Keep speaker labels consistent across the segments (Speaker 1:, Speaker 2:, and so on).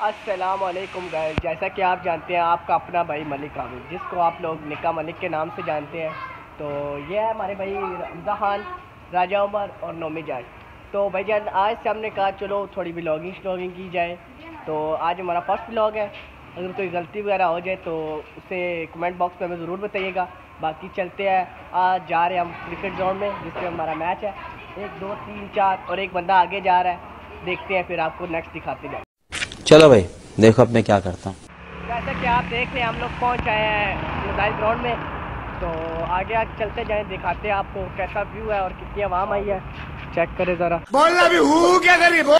Speaker 1: वालेकुम गाइस जैसा कि आप जानते हैं, आपका अपना भाई मलिक आमिर, जिसको आप लोग निका मलिक के नाम से जानते हैं। तो ये है हमारे भाई रमज़ा खान, राजा उमर और नोमी जान। तो भाई जान, आज से हमने कहा, चलो थोड़ी ब्लॉगिंग श्लॉगिंग की जाए। तो आज हमारा फ़र्स्ट ब्लॉग है। अगर कोई गलती वगैरह हो जाए तो उसे कमेंट बॉक्स में हमें ज़रूर बताइएगा। बाकी चलते हैं, आज जा रहे हैं हम क्रिकेट ग्राउंड में, जिसमें हमारा मैच है। एक, दो, तीन, चार और एक बंदा आगे जा रहा है। देखते हैं फिर आपको नेक्स्ट दिखाते जाए
Speaker 2: चलो भाई देखो अब मैं क्या करता हूँ।
Speaker 1: जैसा कि आप देख रहे हैं हम लोग पहुँच आए हैं मोबाइल ग्राउंड में। तो आगे आगे चलते जाएँ दिखाते हैं आपको कैसा व्यू है और कितनी आवाम आई है। चेक करें ज़रा।
Speaker 3: बोलना भी हूँ क्या करिए बोल।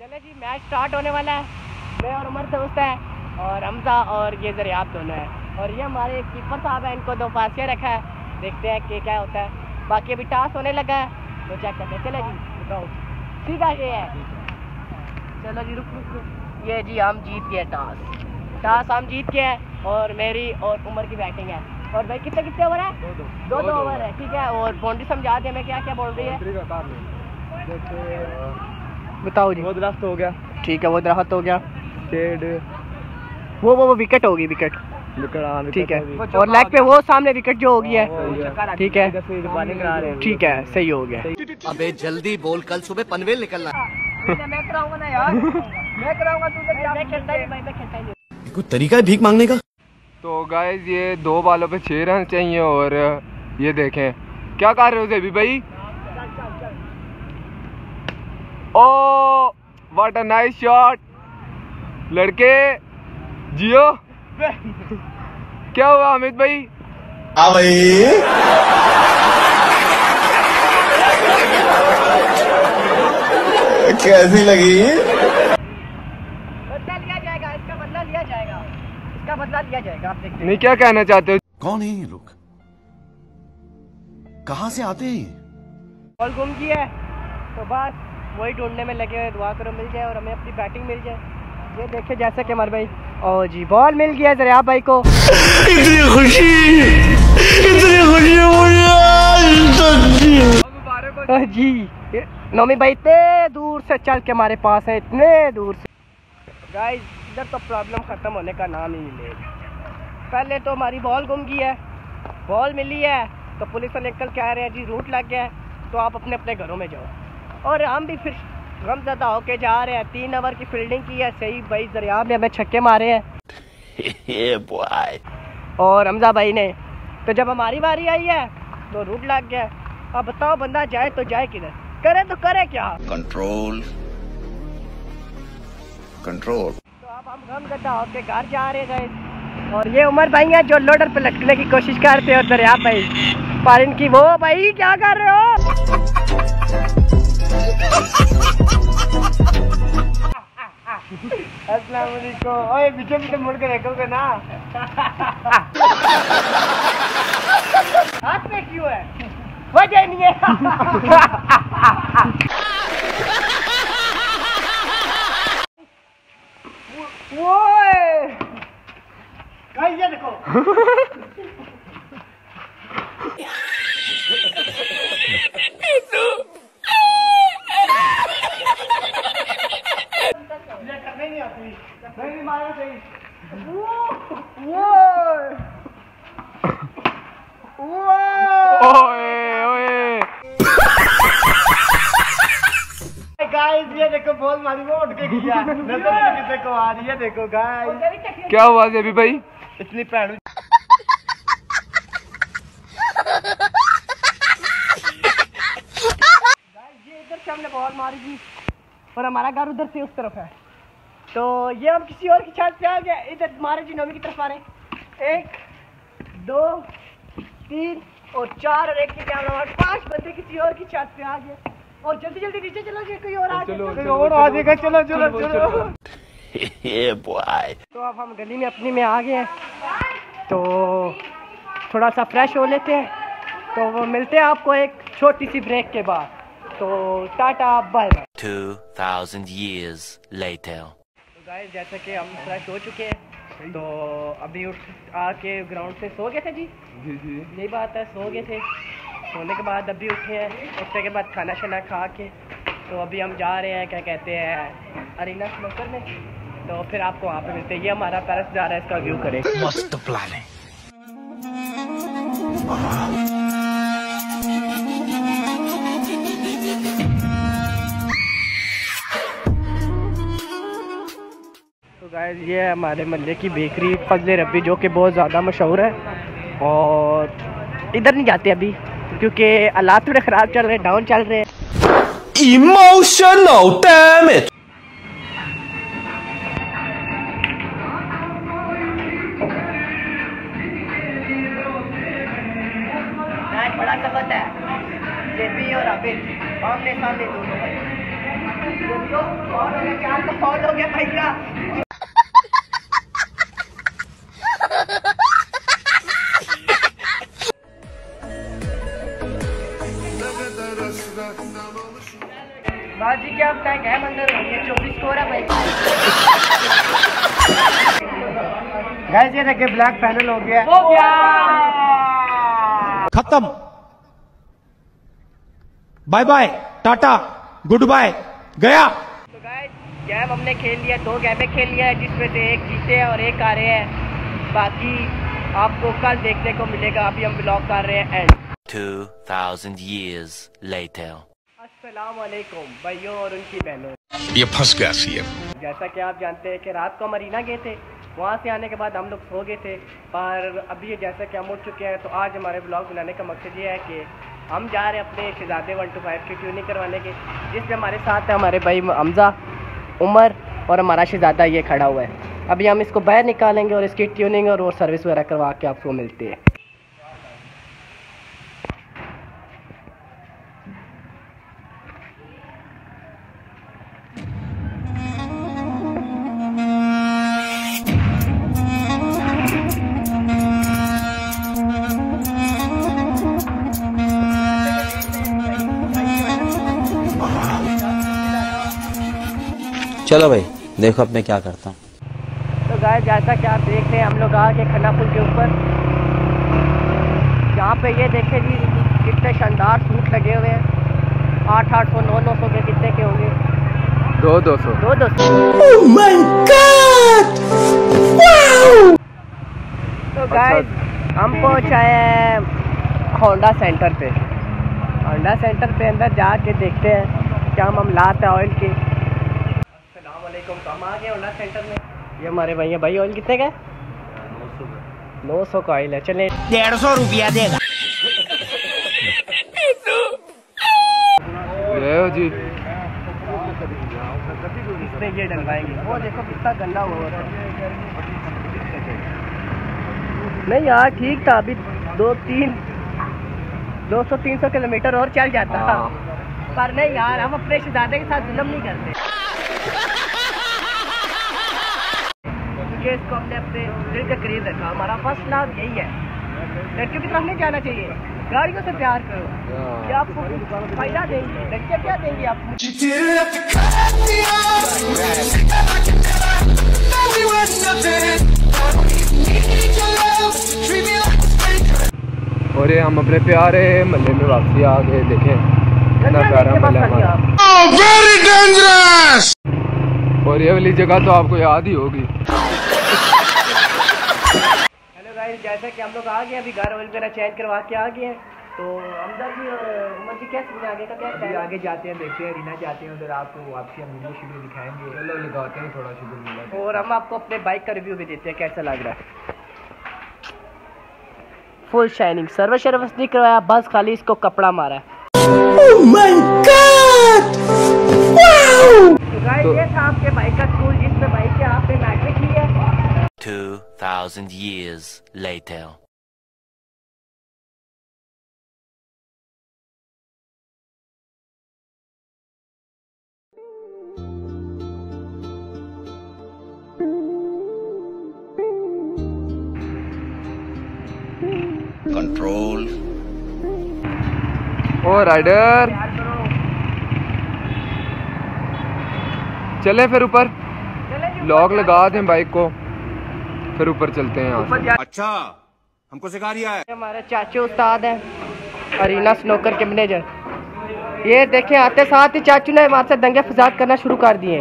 Speaker 1: चले जी मैच स्टार्ट होने वाला है। मैं और उमर दोस्त है और हमजा और ये जरियाब दोनों है। और ये हमारे कीपर साहब हैं इनको दो फासिया रखा है। देखते हैं कि क्या होता है। बाकी अभी टास होने लगा है तो चेक करते चले जी ठीक है ये है। चलो जी रुक रुक ये जी हम जीत गए टास टास हम जीत गए हैं और मेरी और उमर की बैटिंग है। और भाई कितने कितने ओवर है? दो दो। ओवर है ठीक है। और बाउंड्री समझा दे मैं क्या क्या बोल रही है? बताओ जी।
Speaker 4: वो दरख्त हो गया।
Speaker 1: ठीक है वो दरख्त हो गया। वो वो वो विकेट होगी विकेट ठीक है। और लेग पे वो सामने विकेट जो होगी है। ठीक है।
Speaker 4: पानी करा रहे हैं।
Speaker 1: ठीक है सही हो गया।
Speaker 3: अबे जल्दी बोल कल सुबह पनवेल निकलना।
Speaker 1: मैं कराऊँगा ना यार। मैं कराऊँगा मैं खेलता ही मैं खेलता ही नहीं
Speaker 3: कोई तरीका है भीख मांगने का?
Speaker 4: तो गाइस ये दो बालों पे छह रन चाहिए और ये देखें। क्या कर रहे हो जेबी भाई? Oh what a nice shot लड़के जियो। क्या हुआ अमित भाई? हाँ भाई।
Speaker 3: कैसी लगी?
Speaker 1: बदला लिया जाएगा इसका बदला लिया जाएगा। इसका बदला लिया जाएगा आप देखते
Speaker 4: नहीं क्या कहना चाहते हो?
Speaker 3: कौन है ये लोग? कहाँ से आते हैं
Speaker 1: बॉल गुम की है तो बस वही ढूँढने में लगे हुए दुआ करो मिल जाए और हमें अपनी बैटिंग मिल जाए। ये देखे जैसे कि हमारे भाई ओ जी बॉल मिल गया जरा भाई को। इतनी खुशी इतनी खुशी ओ जी नौमी भाई इतने दूर से चल के हमारे पास है इतने दूर से। गाइस इधर तो प्रॉब्लम ख़त्म होने का नाम ही नहीं ले पहले तो हमारी बॉल गुम गई है। बॉल मिली है तो पुलिस वाले कल कह रहे हैं जी रूट लग गया है तो आप अपने अपने घरों में जाओ। और हम भी फिर गमजदा होके जा रहे हैं। तीन ओवर की फील्डिंग की है। सही भाई दरिया ने हमें छक्के मारे हैं। और हमजा भाई ने तो जब हमारी बारी आई है तो रूट लग गया। अब बताओ बंदा जाए तो जाए किधर? करे तो करे क्या?
Speaker 3: कंट्रोल कंट्रोल
Speaker 1: तो अब हम गम गड्ढा होके घर जा रहे हैं और ये उमर भाई हैं जो लोडर पे लटकने की कोशिश करते हैं और दरिया भाई पर इनकी वो भाई क्या कर रहे हो? ओए पीछे पीछे मुड़ के देखोगे ना हाथ में क्यों है वजह नहीं है वो ये देखो मुझे करने नहीं आती मैं भी मारा सही वो वो वो
Speaker 4: ओए ओए
Speaker 1: गाइस ये देखो बॉल मारी वो उठ के गया नज़र नहीं को आ रही है देखो गाइस
Speaker 4: क्या हुआ जेबी भाई?
Speaker 1: इतनी पैड़ ये इधर से हमने बॉल मारी थी और हमारा घर उधर से उस तरफ़ है। तो ये हम किसी और की छत पे आ गए। इधर मारे जी नौवीं की तरफ़ आ रहे एक दो तीन और चार और एक के कैमरा पाँच बंदे किसी और की छत पे आ गए। और जल्दी जल्दी नीचे चलो कोई और आ जाए और आ जाएगा चलो चलो
Speaker 4: चलो,
Speaker 3: बॉय
Speaker 1: तो अब हम गली में अपनी में आ गए हैं। तो थोड़ा सा फ्रेश हो लेते हैं। तो वो मिलते हैं आपको एक छोटी सी ब्रेक के बाद। तो tata bye bye
Speaker 2: 2000 years later
Speaker 1: तो गाइस जैसा कि हम फ्रेश हो चुके हैं तो अभी उठ आके ग्राउंड से सो गए थे जी?
Speaker 4: जी जी।
Speaker 1: यही बात है सो गए थे। सोने के बाद अभी उठे हैं। उठने के बाद खाना शाना खा के तो अभी हम जा रहे हैं क्या कहते हैं अरीना स्मोकर में। तो फिर आपको वहाँ पे मिलते हैं। ये हमारा पैरस जा रहा है इसका व्यू करें।
Speaker 3: मस्त प्लान है।
Speaker 1: तो गाइस ये हमारे महल्ले की बेकरी फजल रबी जो कि बहुत ज़्यादा मशहूर है। और इधर नहीं जाते अभी। क्योंकि हालात थोड़े ख़राब चल रहे हैं डाउन चल रहे। हैं. बड़ा है। जेपी और अबिल आमने सामने दोनों भाई। जेपी फाउल हो गया चार हो गया भैया गैस ये देखिए ब्लैक पैनल हो गया। हो गया।
Speaker 5: खत्म। Bye bye tata goodbye गया।
Speaker 1: तो गाइस गेम हमने खेल लिया दो गेमें खेल लिया है जिसमें से एक जीते हैं और एक आ रहे हैं। बाकी आपको कल देखने को मिलेगा अभी हम ब्लॉग कर रहे हैं एंड
Speaker 3: 2000 years later.
Speaker 1: अस्सलाम वालेकुम भाइयों और उनकी बहनों।
Speaker 3: ये फंस गया सीएम
Speaker 1: जैसा कि आप जानते हैं कि रात को हम मरीना गए थे। वहाँ से आने के बाद हम लोग सो गए थे। पर अभी ये जैसा कि हम उठ चुके हैं तो आज हमारे ब्लॉग बनाने का मकसद ये है कि हम जा रहे हैं अपने शहजादे वन टू फाइव की ट्यूनिंग करवाने के जिसमें हमारे साथ है हमारे भाई हमज़ा उमर और हमारा शहजादा ये खड़ा हुआ है। अभी हम इसको बाहर निकालेंगे और इसकी ट्यूनिंग और, और सर्विस वगैरह करवा के आपको मिलती हैं।
Speaker 2: चलो भाई देखो अब मैं क्या करता हूँ।
Speaker 1: तो गाय जैसा कि आप देख रहे हैं हम लोग आ गए खन्ना पुल के ऊपर। यहाँ पे ये देखे जी कितने शानदार सूट लगे हुए हैं। आठ आठ सौ नौ नौ सौ के कितने के होंगे?
Speaker 4: दो दो सौ।
Speaker 1: दो दो सौ। तो गाय हम पहुँचाए हैं होंडा सेंटर पे। होंडा सेंटर पे अंदर जाके देखते हैं क्या हम लात है ऑयल के। हम आ गए होंडा सेंटर में। ये हमारे भैया भाई ऑयल कितने का नौ सौ का। ऑयल है चले।
Speaker 3: डेढ़ सौ रुपया देगा
Speaker 4: जी।
Speaker 1: इसमें ये डलवाएँगे। वो देखो कितना गंदा हुआ नहीं यार ठीक था। अभी दो तीन दो सौ तीन सौ किलोमीटर और चल जाता।
Speaker 4: हाँ।
Speaker 1: पर नहीं यार हम अपने शहजादे के साथ जुलम नहीं करते। इसको हमने अपने दिल के करीब रखा। हमारा फ़र्स्ट लाभ यही है। लड़कियों की तरफ़ नहीं जाना चाहिए। गाड़ियों से प्यार करो।
Speaker 4: हाँ।
Speaker 1: ये आपको फ़ायदा देंगी। लड़कियाँ क्या देंगी आपको?
Speaker 4: और ये हम अपने प्यारे महल्ले में वापसी आ गए। देखें कितना प्यारा हमारा।
Speaker 1: गया।
Speaker 4: और ये वाली जगह तो आपको याद ही होगी।
Speaker 1: गाइस जैसा कि हम लोग आ गए अभी घर ऑयल वगैरह चेंज करवा के आ गए हैं। तो हमजा जी और उमर जी क्या सीन आगे का क्या
Speaker 6: अभी आगे जाते हैं देखते हैं रीना जाते हैं उधर आपको वापसी हम वीडियो शीडियो दिखाएँगे।
Speaker 4: चलो लगाते हैं थोड़ा शुगर मिला
Speaker 1: और हम आपको अपने बाइक का रिव्यू भी देते हैं कैसा लग रहा है? फुल शाइनिंग सर्विस सर्विस नहीं करवाया बस खाली इसको कपड़ा मारा है। तो गाइस ये था आपके बाइक का स्कूल जिसमें बाइक के आपने मैट्रिक की है
Speaker 3: 2000 years later.
Speaker 7: control.
Speaker 4: Oh rider चले फिर ऊपर. लॉक लगा दें बाइक को. फिर ऊपर चलते हैं यहाँ
Speaker 1: ऊपर
Speaker 7: अच्छा हमको सिखा रिया है।
Speaker 1: हमारे चाचू उस्ताद हैं अरीना स्नोकर के मैनेजर। ये देखें आते साथ ही चाचू ने हमारे से दंगे फसाद करना शुरू कर दिए।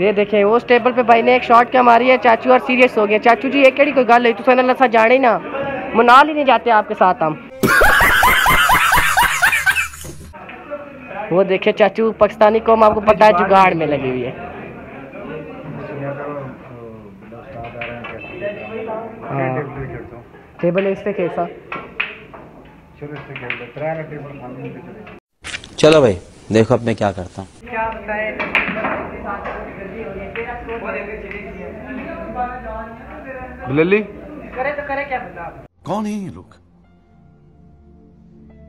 Speaker 1: ये देखें उस टेबल पे भाई ने एक शॉट क्या मारी है चाचू और सीरियस हो गया चाचू जी ये केड़ी कोई गल है तुम अल्लाह सा जाने ही ना। मनाल ही नहीं जाते आपके साथ हम। वो देखे चाचू पाकिस्तानी कौम आपको पता है जुगाड़ में लगी हुई है। हाँ। टेबल इससे कैसा?
Speaker 2: चलो भाई देखो अब मैं क्या करता हूँ।
Speaker 1: क्या बताए
Speaker 4: बिल्ली
Speaker 1: करे तो करे क्या बता
Speaker 7: कौन है ये लोग?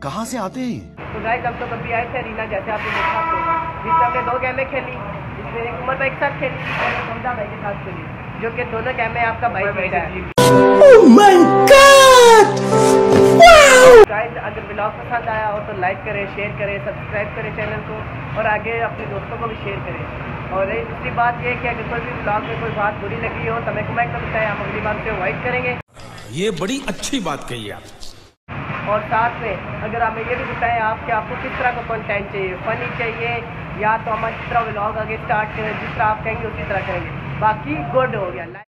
Speaker 7: कहाँ से आते हैं
Speaker 1: तो गाइस हम तो कभी आए थे रीना जैसे आपने देखा तो। जिसमें हमने दो गेमें खेली जिसमें एक उमर भाई के साथ खेली और एक हमजा भाई के साथ खेली जो कि दोनों गेमें आपका भाई जीता है। गाइस अगर ब्लॉग पसंद आया हो तो लाइक करें शेयर करें सब्सक्राइब करें चैनल को और आगे अपने दोस्तों को भी शेयर करें। और दूसरी बात ये है कि अगर कोई भी ब्लॉग में कोई बात बुरी लगी हो तो हमें कमेंट में बताएँ हम अगली बात से अवॉइड करेंगे।
Speaker 5: ये बड़ी अच्छी बात कही आप
Speaker 1: और साथ में अगर हमें ये भी बताएँ आप कि आपको किस तरह का कंटेंट चाहिए फनी चाहिए, या तो हम इस तरह व्लॉग आगे स्टार्ट करें, जिस तरह आप कहेंगे उसी तरह करेंगे। बाकी गुड हो गया।